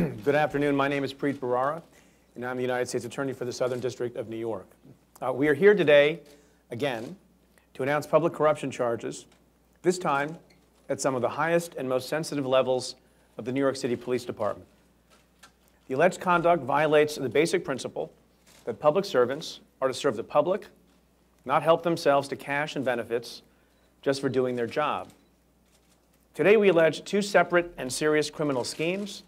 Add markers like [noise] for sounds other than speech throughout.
[clears throat] Good afternoon. My name is Preet Bharara, and I'm the United States Attorney for the Southern District of New York. Uh, we are here today, again, to announce public corruption charges, this time at some of the highest and most sensitive levels of the New York City Police Department. The alleged conduct violates the basic principle that public servants are to serve the public, not help themselves to cash and benefits just for doing their job. Today, we allege two separate and serious criminal schemes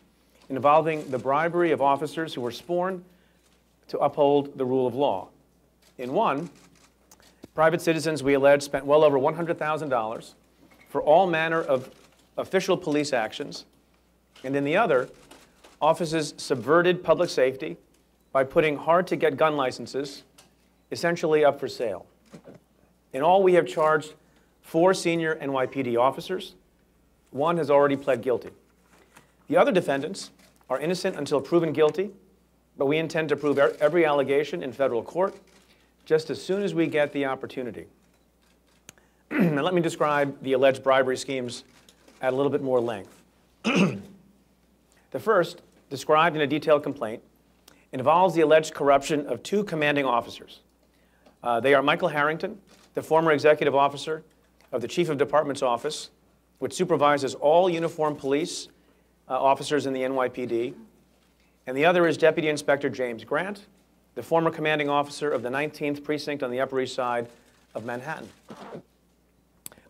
involving the bribery of officers who were sworn to uphold the rule of law. In one, private citizens, we allege, spent well over $100,000 for all manner of official police actions. And in the other, offices subverted public safety by putting hard-to-get gun licenses essentially up for sale. In all, we have charged four senior NYPD officers. One has already pled guilty. The other defendants are innocent until proven guilty, but we intend to prove every allegation in federal court just as soon as we get the opportunity. [clears throat] now let me describe the alleged bribery schemes at a little bit more length. [clears throat] the first, described in a detailed complaint, involves the alleged corruption of two commanding officers. Uh, they are Michael Harrington, the former executive officer of the Chief of Department's office, which supervises all uniformed police uh, officers in the NYPD, and the other is Deputy Inspector James Grant, the former commanding officer of the 19th Precinct on the Upper East Side of Manhattan.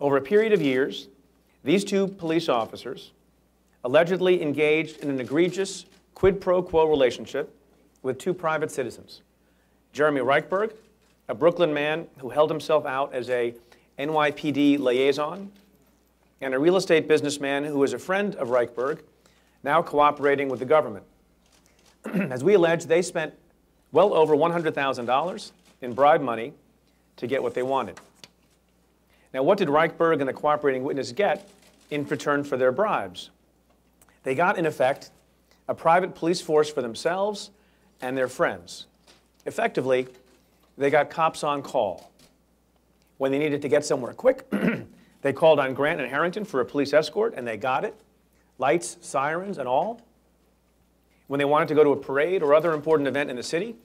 Over a period of years, these two police officers allegedly engaged in an egregious quid pro quo relationship with two private citizens. Jeremy Reichberg, a Brooklyn man who held himself out as a NYPD liaison, and a real estate businessman who was a friend of Reichberg, now cooperating with the government. [clears throat] As we allege, they spent well over $100,000 in bribe money to get what they wanted. Now, what did Reichberg and the cooperating witness get in return for their bribes? They got, in effect, a private police force for themselves and their friends. Effectively, they got cops on call. When they needed to get somewhere quick, [clears throat] they called on Grant and Harrington for a police escort, and they got it lights, sirens, and all. When they wanted to go to a parade or other important event in the city,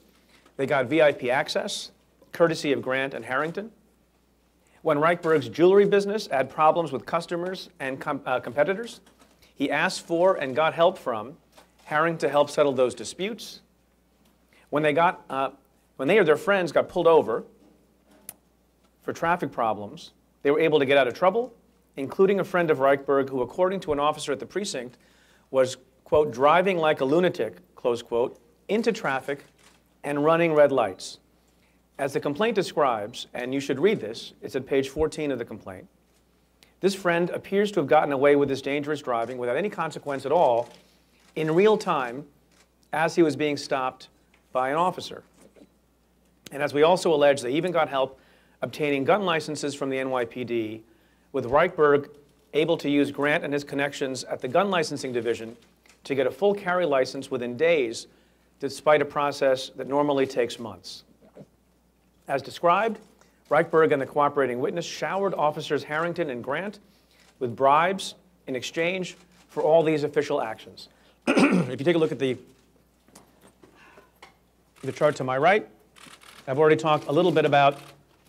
they got VIP access, courtesy of Grant and Harrington. When Reichberg's jewelry business had problems with customers and com uh, competitors, he asked for and got help from Harrington to help settle those disputes. When they, got, uh, when they or their friends got pulled over for traffic problems, they were able to get out of trouble, including a friend of Reichberg who, according to an officer at the precinct, was quote, driving like a lunatic, close quote, into traffic and running red lights. As the complaint describes, and you should read this, it's at page 14 of the complaint, this friend appears to have gotten away with this dangerous driving without any consequence at all in real time as he was being stopped by an officer. And as we also allege, they even got help obtaining gun licenses from the NYPD, with Reichberg able to use Grant and his connections at the gun licensing division to get a full carry license within days, despite a process that normally takes months. As described, Reichberg and the cooperating witness showered officers Harrington and Grant with bribes in exchange for all these official actions. [clears throat] if you take a look at the, the chart to my right, I've already talked a little bit about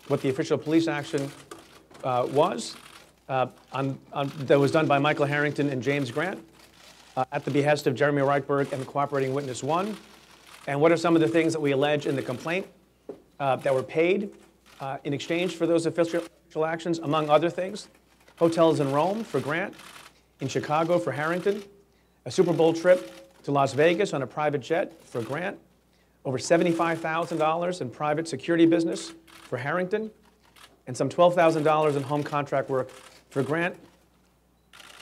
what the official police action uh, was uh, on, on, that was done by Michael Harrington and James Grant uh, at the behest of Jeremy Reichberg and cooperating witness one? And what are some of the things that we allege in the complaint uh, that were paid uh, in exchange for those official actions, among other things? Hotels in Rome for Grant, in Chicago for Harrington, a Super Bowl trip to Las Vegas on a private jet for Grant, over $75,000 in private security business for Harrington, and some $12,000 in home contract work for Grant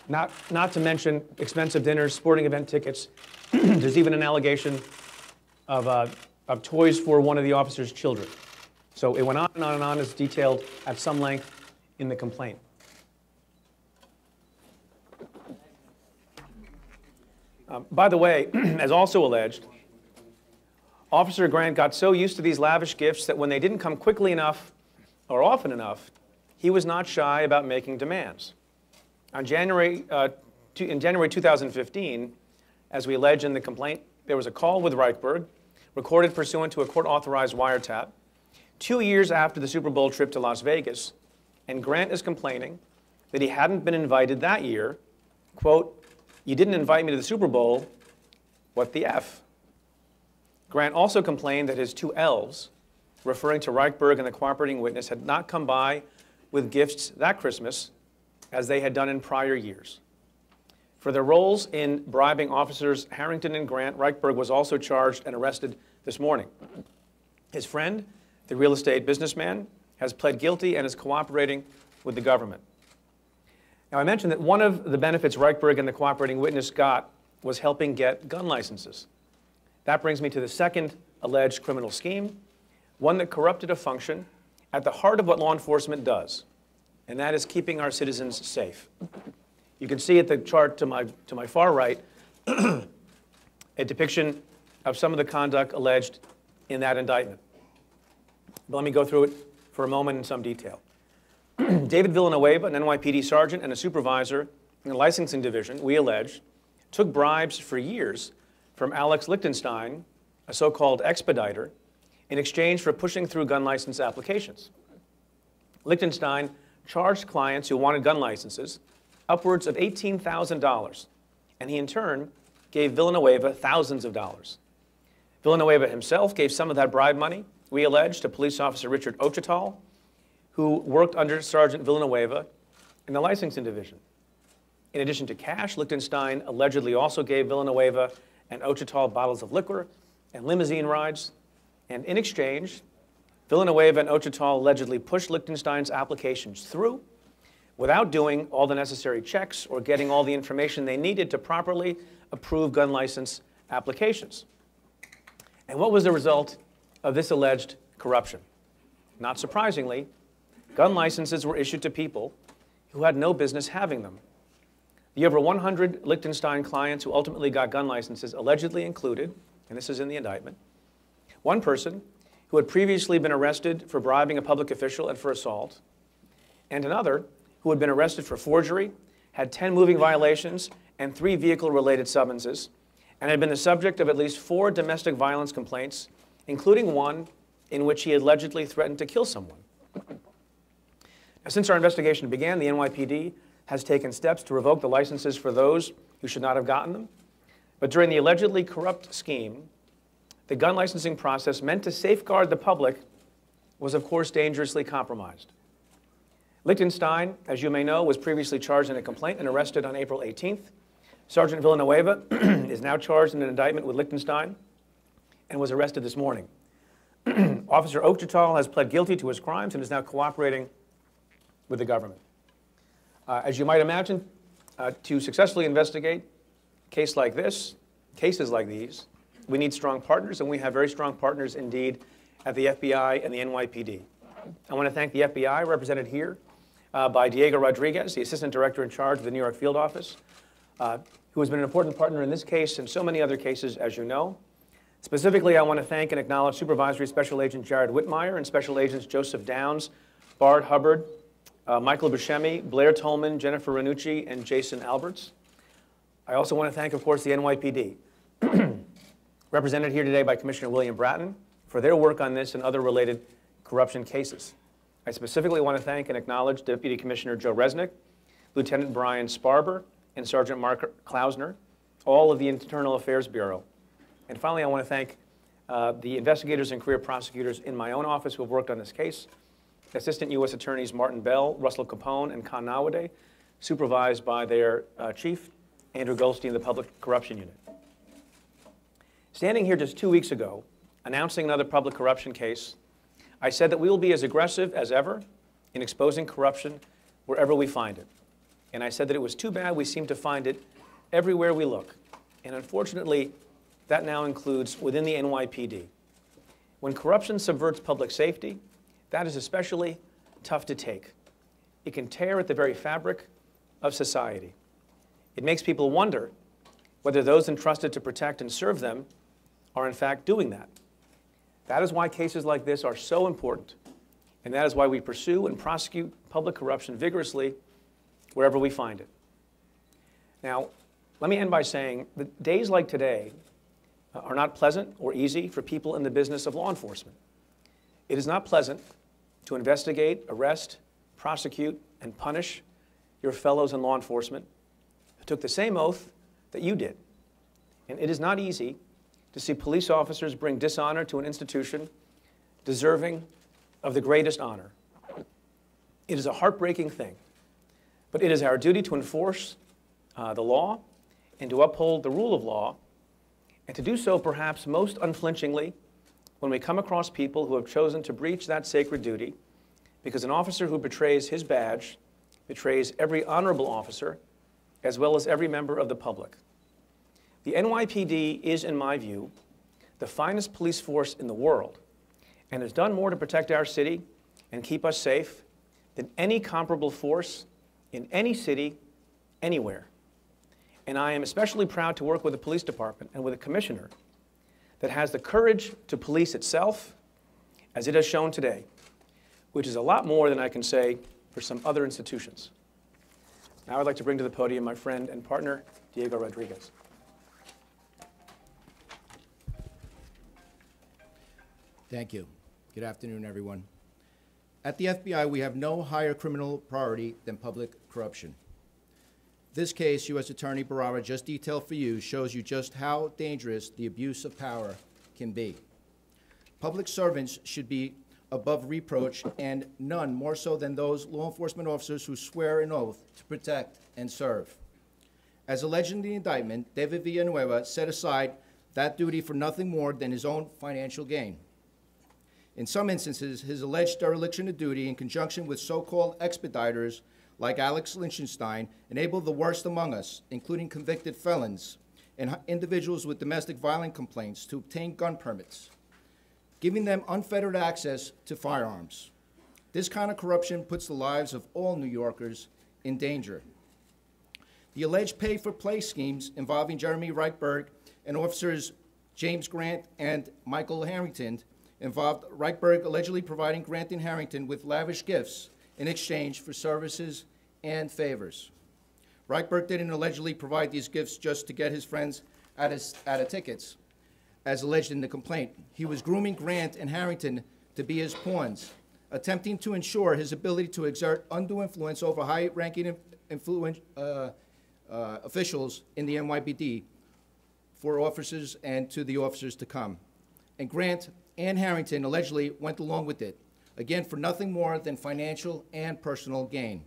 not, not to mention expensive dinners, sporting event tickets. [clears throat] There's even an allegation of, uh, of toys for one of the officer's children. So it went on and on and on as detailed at some length in the complaint. Um, by the way, [clears throat] as also alleged, Officer Grant got so used to these lavish gifts that when they didn't come quickly enough or often enough, he was not shy about making demands. On January, uh, in January 2015, as we allege in the complaint, there was a call with Reichberg, recorded pursuant to a court-authorized wiretap, two years after the Super Bowl trip to Las Vegas, and Grant is complaining that he hadn't been invited that year. Quote, you didn't invite me to the Super Bowl, what the F? Grant also complained that his two elves, referring to Reichberg and the cooperating witness, had not come by with gifts that Christmas as they had done in prior years. For their roles in bribing officers Harrington and Grant, Reichberg was also charged and arrested this morning. His friend, the real estate businessman, has pled guilty and is cooperating with the government. Now, I mentioned that one of the benefits Reichberg and the cooperating witness got was helping get gun licenses. That brings me to the second alleged criminal scheme, one that corrupted a function at the heart of what law enforcement does, and that is keeping our citizens safe. You can see at the chart to my, to my far right [clears throat] a depiction of some of the conduct alleged in that indictment. But let me go through it for a moment in some detail. [clears throat] David Villanueva, an NYPD sergeant and a supervisor in the licensing division, we allege, took bribes for years from Alex Lichtenstein, a so-called expediter, in exchange for pushing through gun license applications. Lichtenstein charged clients who wanted gun licenses upwards of $18,000, and he in turn gave Villanueva thousands of dollars. Villanueva himself gave some of that bribe money, we allege, to police officer Richard Ochetal, who worked under Sergeant Villanueva in the licensing division. In addition to cash, Lichtenstein allegedly also gave Villanueva and Ochetal bottles of liquor and limousine rides, and in exchange, Villanueva and Ochetal allegedly pushed Lichtenstein's applications through without doing all the necessary checks or getting all the information they needed to properly approve gun license applications. And what was the result of this alleged corruption? Not surprisingly, gun licenses were issued to people who had no business having them. The over 100 Lichtenstein clients who ultimately got gun licenses allegedly included, and this is in the indictment, one person who had previously been arrested for bribing a public official and for assault, and another who had been arrested for forgery, had 10 moving violations, and three vehicle-related summonses, and had been the subject of at least four domestic violence complaints, including one in which he allegedly threatened to kill someone. Now, since our investigation began, the NYPD has taken steps to revoke the licenses for those who should not have gotten them. But during the allegedly corrupt scheme, the gun licensing process meant to safeguard the public was, of course, dangerously compromised. Lichtenstein, as you may know, was previously charged in a complaint and arrested on April 18th. Sergeant Villanueva [clears throat] is now charged in an indictment with Lichtenstein and was arrested this morning. [clears throat] Officer Ochetal has pled guilty to his crimes and is now cooperating with the government. Uh, as you might imagine, uh, to successfully investigate case like this, cases like these, we need strong partners, and we have very strong partners indeed at the FBI and the NYPD. I want to thank the FBI, represented here uh, by Diego Rodriguez, the Assistant Director in charge of the New York Field Office, uh, who has been an important partner in this case and so many other cases, as you know. Specifically, I want to thank and acknowledge Supervisory Special Agent Jared Whitmire and Special Agents Joseph Downs, Bart Hubbard, uh, Michael Buscemi, Blair Tolman, Jennifer Renucci, and Jason Alberts. I also want to thank, of course, the NYPD, [clears throat] represented here today by Commissioner William Bratton, for their work on this and other related corruption cases. I specifically want to thank and acknowledge Deputy Commissioner Joe Reznick, Lieutenant Brian Sparber, and Sergeant Mark Klausner, all of the Internal Affairs Bureau. And finally, I want to thank uh, the investigators and career prosecutors in my own office who have worked on this case, Assistant U.S. Attorneys Martin Bell, Russell Capone, and Kan Nawaday, supervised by their uh, chief, Andrew Goldstein, the Public Corruption Unit. Standing here just two weeks ago, announcing another public corruption case I said that we will be as aggressive as ever in exposing corruption wherever we find it. And I said that it was too bad we seem to find it everywhere we look. And unfortunately, that now includes within the NYPD. When corruption subverts public safety, that is especially tough to take. It can tear at the very fabric of society. It makes people wonder whether those entrusted to protect and serve them are in fact doing that. That is why cases like this are so important. And that is why we pursue and prosecute public corruption vigorously wherever we find it. Now, let me end by saying that days like today are not pleasant or easy for people in the business of law enforcement. It is not pleasant to investigate, arrest, prosecute, and punish your fellows in law enforcement who took the same oath that you did. And it is not easy to see police officers bring dishonor to an institution deserving of the greatest honor. It is a heartbreaking thing, but it is our duty to enforce uh, the law and to uphold the rule of law, and to do so perhaps most unflinchingly when we come across people who have chosen to breach that sacred duty, because an officer who betrays his badge betrays every honorable officer as well as every member of the public. The NYPD is, in my view, the finest police force in the world and has done more to protect our city and keep us safe than any comparable force in any city, anywhere. And I am especially proud to work with a police department and with a commissioner that has the courage to police itself, as it has shown today, which is a lot more than I can say for some other institutions. Now I'd like to bring to the podium my friend and partner, Diego Rodriguez. Thank you. Good afternoon, everyone. At the FBI, we have no higher criminal priority than public corruption. This case, U.S. Attorney Bharara just detailed for you shows you just how dangerous the abuse of power can be. Public servants should be above reproach, and none more so than those law enforcement officers who swear an oath to protect and serve. As alleged in the indictment, David Villanueva set aside that duty for nothing more than his own financial gain. In some instances, his alleged dereliction of duty in conjunction with so-called expediters like Alex Lichtenstein enabled the worst among us, including convicted felons and individuals with domestic violence complaints, to obtain gun permits, giving them unfettered access to firearms. This kind of corruption puts the lives of all New Yorkers in danger. The alleged pay for play schemes involving Jeremy Reichberg and officers James Grant and Michael Harrington involved Reichberg allegedly providing Grant and Harrington with lavish gifts in exchange for services and favors. Reichberg didn't allegedly provide these gifts just to get his friends out of, out of tickets, as alleged in the complaint. He was grooming Grant and Harrington to be his pawns, attempting to ensure his ability to exert undue influence over high-ranking uh, uh, officials in the NYPD for officers and to the officers to come. And Grant and Harrington allegedly went along with it, again, for nothing more than financial and personal gain.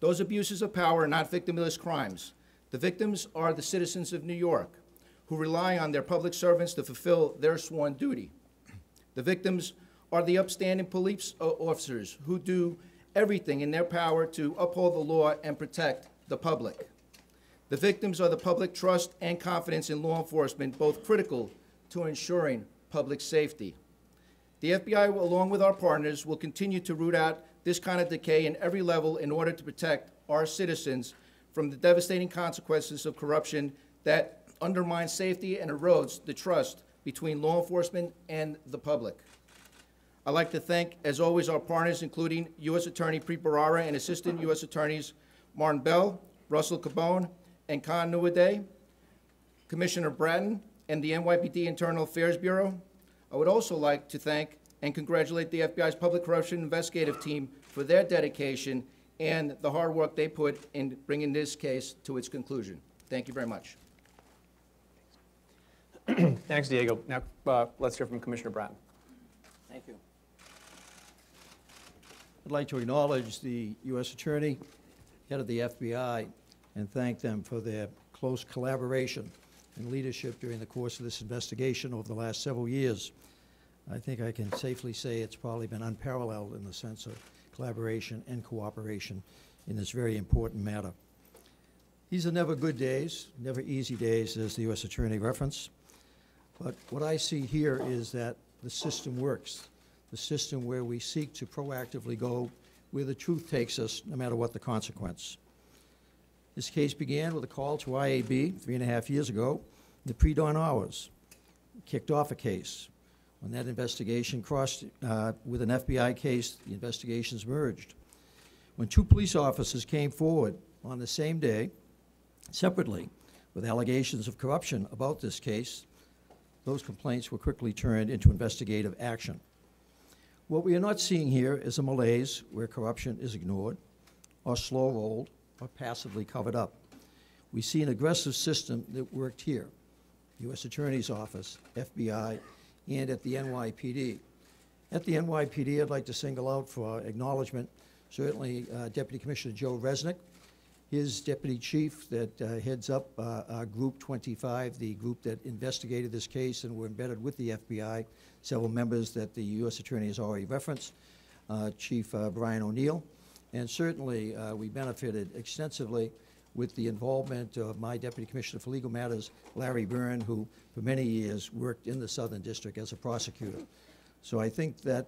Those abuses of power are not victimless crimes. The victims are the citizens of New York who rely on their public servants to fulfill their sworn duty. The victims are the upstanding police officers who do everything in their power to uphold the law and protect the public. The victims are the public trust and confidence in law enforcement, both critical to ensuring public safety. The FBI, along with our partners, will continue to root out this kind of decay in every level in order to protect our citizens from the devastating consequences of corruption that undermines safety and erodes the trust between law enforcement and the public. I'd like to thank, as always, our partners, including U.S. Attorney Preet Bharara and Assistant U.S. Attorneys Martin Bell, Russell Capone, and Kan Nawaday, Commissioner Bratton, and the NYPD Internal Affairs Bureau. I would also like to thank and congratulate the FBI's Public Corruption Investigative Team for their dedication and the hard work they put in bringing this case to its conclusion. Thank you very much. [clears throat] Thanks, Diego. Now, uh, let's hear from Commissioner Bratton. Thank you. I'd like to acknowledge the U.S. Attorney, head of the FBI, and thank them for their close collaboration and leadership during the course of this investigation over the last several years. I think I can safely say it's probably been unparalleled in the sense of collaboration and cooperation in this very important matter. These are never good days, never easy days, as the U.S. Attorney referenced. But what I see here is that the system works, the system where we seek to proactively go where the truth takes us, no matter what the consequence. This case began with a call to IAB three and a half years ago, in the pre-dawn hours. Kicked off a case. When that investigation crossed uh, with an FBI case, the investigations merged. When two police officers came forward on the same day, separately, with allegations of corruption about this case, those complaints were quickly turned into investigative action. What we are not seeing here is a malaise where corruption is ignored, or slow-rolled, or passively covered up. We see an aggressive system that worked here, U.S. Attorney's Office, FBI, and at the NYPD. At the NYPD, I'd like to single out for acknowledgement, certainly uh, Deputy Commissioner Joe Reznick, his deputy chief that uh, heads up uh, Group 25, the group that investigated this case and were embedded with the FBI, several members that the U.S. Attorney has already referenced, uh, Chief uh, Brian O'Neill, and certainly uh, we benefited extensively with the involvement of my Deputy Commissioner for Legal Matters, Larry Byrne, who for many years worked in the Southern District as a prosecutor. So I think that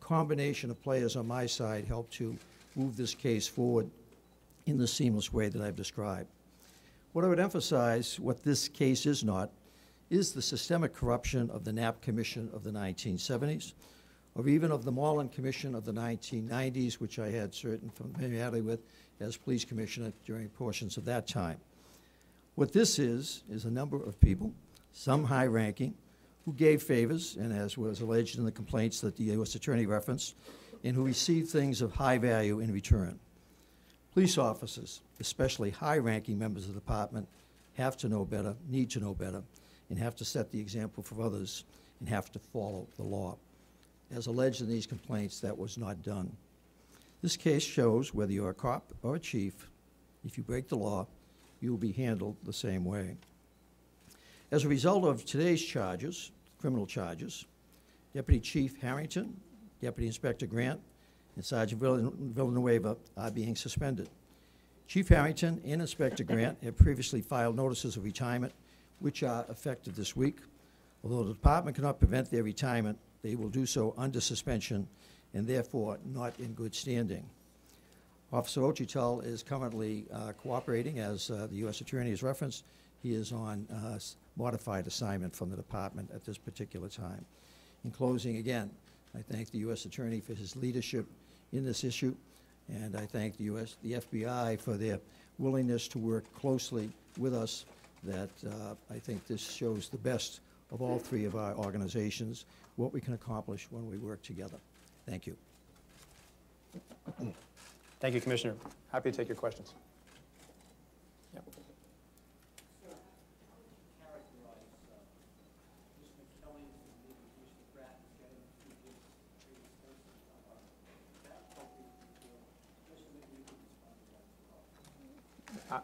combination of players on my side helped to move this case forward in the seamless way that I've described. What I would emphasize, what this case is not, is the systemic corruption of the Knapp Commission of the 1970s, or even of the Mollen Commission of the 1990s, which I had certain familiarity with as police commissioner during portions of that time. What this is, is a number of people, some high-ranking, who gave favors, and as was alleged in the complaints that the U.S. Attorney referenced, and who received things of high value in return. Police officers, especially high-ranking members of the department, have to know better, need to know better, and have to set the example for others, and have to follow the law. As alleged in these complaints, that was not done. This case shows whether you're a cop or a chief, if you break the law, you will be handled the same way. As a result of today's charges, criminal charges, Deputy Chief Harrington, Deputy Inspector Grant, and Sergeant Villanueva are being suspended. Chief Harrington and Inspector Grant have previously filed notices of retirement, which are effective this week. Although the department cannot prevent their retirement, they will do so under suspension and therefore not in good standing. Officer Ochetal is currently uh, cooperating, as uh, the U.S. Attorney has referenced. He is on uh, modified assignment from the department at this particular time. In closing, again, I thank the U.S. Attorney for his leadership in this issue, and I thank the U.S., the FBI for their willingness to work closely with us, that uh, I think this shows the best of all three of our organizations, what we can accomplish when we work together. Thank you. Thank you, Commissioner. Happy to take your questions.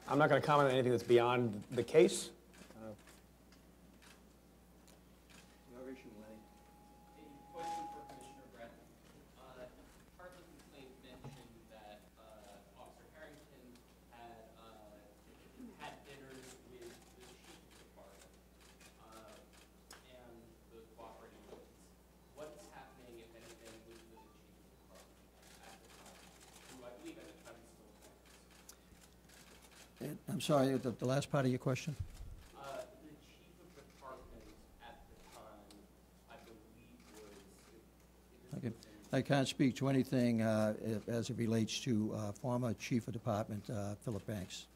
I'm not going to comment on anything that's beyond the case. Uh, A question for Commissioner Brett. Uh, Part of the complaint mentioned that uh, Officer Harrington had, uh, had dinners with the chief department uh, and the cooperating witness. What's happening, if anything, with the chief department at the time? Who I believe at the time is still practicing. And I'm sorry, the, the last part of your question? Uh, The chief of department at the time, I believe was, if- if Okay. this was in I can't speak to anything uh, if- as it relates to uh, former Chief of Department uh, Philip Banks.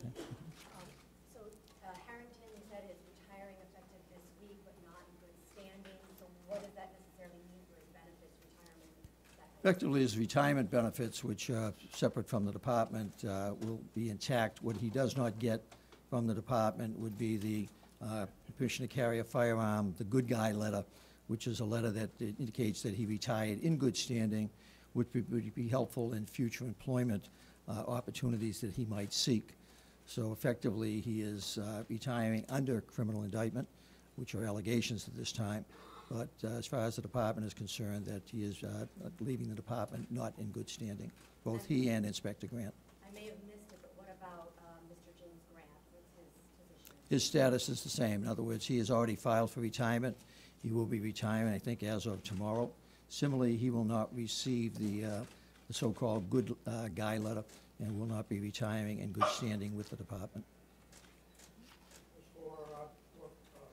So uh, Harrington, you said is retiring effective this week, but not in good standing. So what does that necessarily mean for his benefits, retirement, that kind of Effectively, his retirement benefits, which are separate from the department, uh, will be intact. What he does not get from the department would be the uh, permission to carry a firearm, the good guy letter, which is a letter that indicates that he retired in good standing, which would- be helpful in future employment uh, opportunities that he might seek. So effectively, he is uh, retiring under criminal indictment, which are allegations at this time. But uh, as far as the department is concerned, that he is uh, leaving the department not in good standing, both he and Inspector Grant. I may have missed it, but what about um, Mr. James Grant? What's his position? His status is the same. In other words, he has already filed for retirement. He will be retiring, I think, as of tomorrow. Similarly, he will not receive the uh, the so-called good uh, guy letter and will not be retiring in good standing with the department. for, uh, for, uh,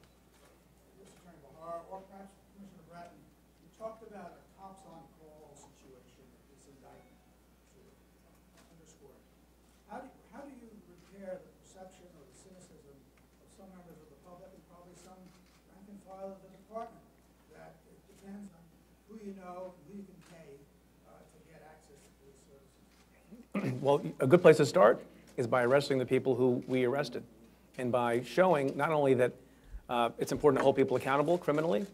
U.S. Attorney Bahar, or perhaps Commissioner Bratton, you talked about a cops on call situation that this indictment should underscore. How do, how do you repair the perception or the cynicism of the department, that it depends on who you know and who you can pay uh, to get access to police services. Well, a good place to start is by arresting the people who we arrested, and by showing not only that uh, it's important to hold people accountable criminally,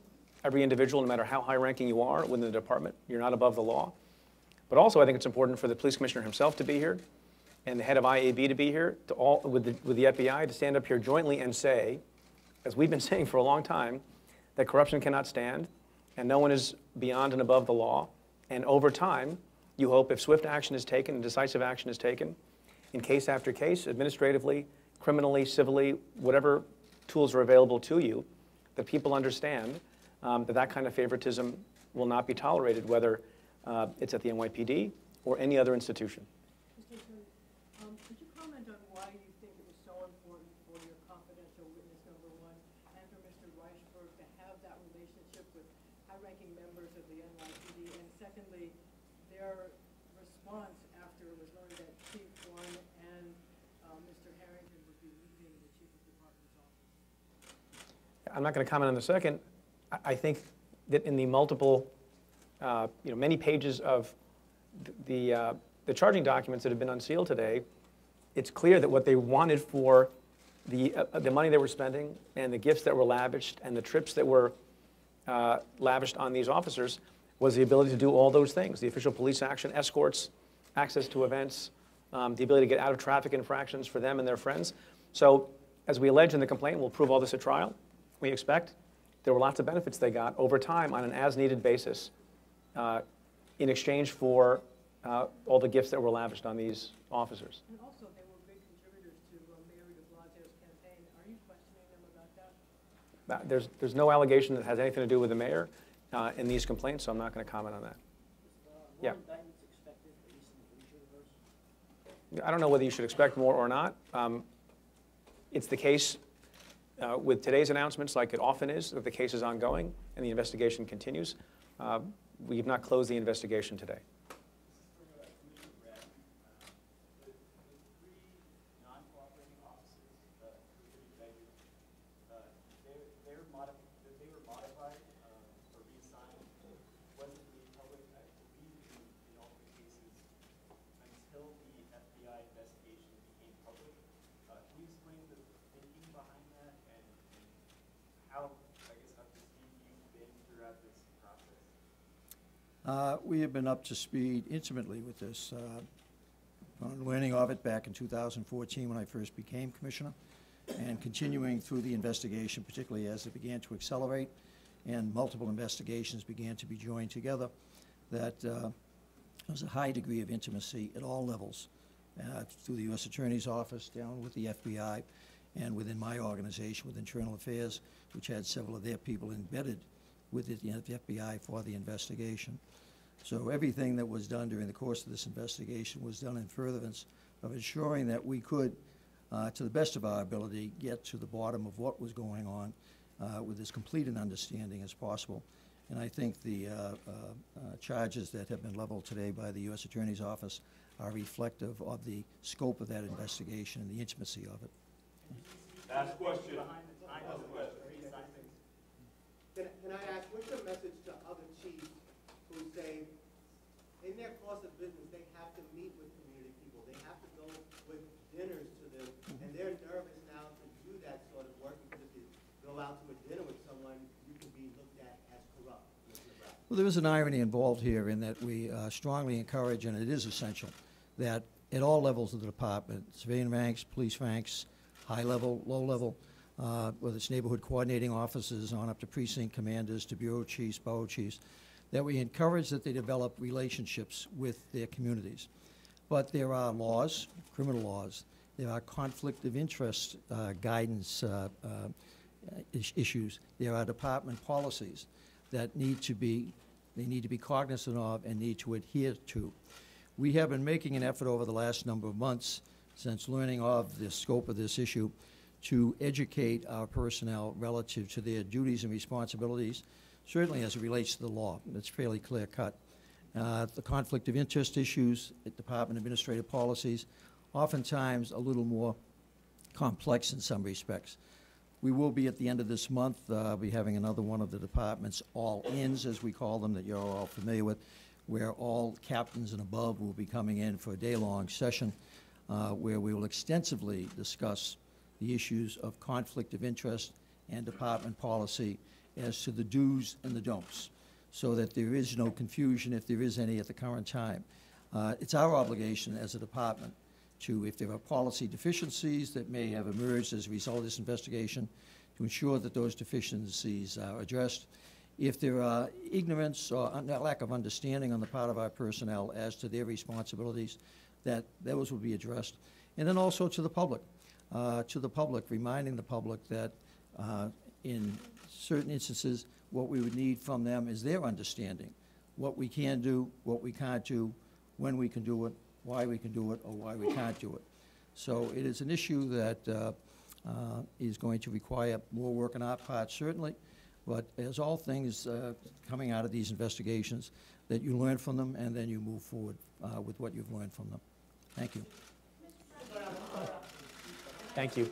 every individual, no matter how high-ranking you are within the department, you're not above the law, but also I think it's important for the police commissioner himself to be here, and the head of IAB to be here, to all, with the, with the FBI, to stand up here jointly and say, as we've been [laughs] saying for a long time, that corruption cannot stand, and no one is beyond and above the law. And over time, you hope if swift action is taken and decisive action is taken, in case after case, administratively, criminally, civilly, whatever tools are available to you, that people understand um, that that kind of favoritism will not be tolerated, whether uh, it's at the NYPD or any other institution. Mr. Attorney, um, could you comment on why you think it was so important for your confidential witness number one and for Mr. Reichberg to have that relationship with high-ranking members of the NYPD? And secondly, their response after it was learned that Chief One and uh, Mr. Harrington would be leaving the Chief of Department's office? I'm not going to comment on the second. I- I think that in the multiple, uh, you know, many pages of th- the, uh, the charging documents that have been unsealed today, it's clear that what they wanted for the, uh, the money they were spending and the gifts that were lavished and the trips that were uh, lavished on these officers was the ability to do all those things, the official police action, escorts, access to events, um, the ability to get out of traffic infractions for them and their friends. So as we allege in the complaint, we'll prove all this at trial, we expect. There were lots of benefits they got over time on an as-needed basis uh, in exchange for uh, all the gifts that were lavished on these officers. And also, they were big contributors to uh, Mayor de Blasio's campaign. Are you questioning them about that? Uh, There's, there's no allegation that has anything to do with the mayor uh, in these complaints, so I'm not going to comment on that. Yeah. I don't know whether you should expect more or not. Um, It's the case uh, with today's announcements, like it often is, that the case is ongoing and the investigation continues. Uh, We have not closed the investigation today. non-cooperating officers, uh, who could be evaluated, uh, they're, they're modi, that they were modified, uh, or reassigned, wasn't made public, I believe, in, in all the cases, until the FBI investigation became public. Uh, can you explain the thinking behind that, and, and how, I guess, up to speed you've been throughout this process? Uh, We have been up to speed intimately with this, uh, learning of it back in 2014 when I first became commissioner, and continuing through the investigation, particularly as it began to accelerate and multiple investigations began to be joined together, that uh, there was a high degree of intimacy at all levels, uh, through the U.S. Attorney's Office, down with the FBI, and within my organization, with Internal Affairs, which had several of their people embedded with the the FBI for the investigation. So everything that was done during the course of this investigation was done in furtherance of ensuring that we could, uh, to the best of our ability, get to the bottom of what was going on uh, with as complete an understanding as possible. And I think the uh, uh, uh, charges that have been leveled today by the U.S. Attorney's Office are reflective of the scope of that investigation and the intimacy of it. Last question. Can, can I ask, what's your message to other chiefs who say, in their course of business, they have to meet with community people, they have to go with dinners to them, and they're nervous now to do that sort of work, because if you go out to a dinner with someone, you can be looked at as corrupt, Mr. Brown. Well, there is an irony involved here in that we uh, strongly encourage, and it is essential, that at all levels of the department, civilian ranks, police ranks, high level, low level, uh, whether it's neighborhood coordinating officers on up to precinct commanders to bureau chiefs, borough chiefs, that we encourage that they develop relationships with their communities. But there are laws, criminal laws, there are conflict of interest uh, guidance uh, uh, is- issues, there are department policies that need to be, they need to be cognizant of and need to adhere to. We have been making an effort over the last number of months, since learning of the scope of this issue, to educate our personnel relative to their duties and responsibilities, certainly as it relates to the law. It's fairly clear cut. Uh, The conflict of interest issues, at department administrative policies, oftentimes a little more complex in some respects. We will be, at the end of this month, uh, be having another one of the department's all-ins, as we call them, that you're all familiar with, where all captains and above will be coming in for a day-long session uh, where we will extensively discuss the issues of conflict of interest and department policy as to the do's and the don'ts, so that there is no confusion, if there is any at the current time. Uh, It's our obligation as a department to, if there are policy deficiencies that may have emerged as a result of this investigation, to ensure that those deficiencies are addressed. If there are ignorance or lack of understanding on the part of our personnel as to their responsibilities, that those will be addressed. And then also to the public, uh, to the public, reminding the public that uh, in certain instances, what we would need from them is their understanding, what we can do, what we can't do, when we can do it, why we can do it, or why we can't do it. So it is an issue that uh, uh, is going to require more work on our part, certainly, but as all things uh, coming out of these investigations, that you learn from them and then you move forward uh, with what you've learned from them. Thank you. Thank you.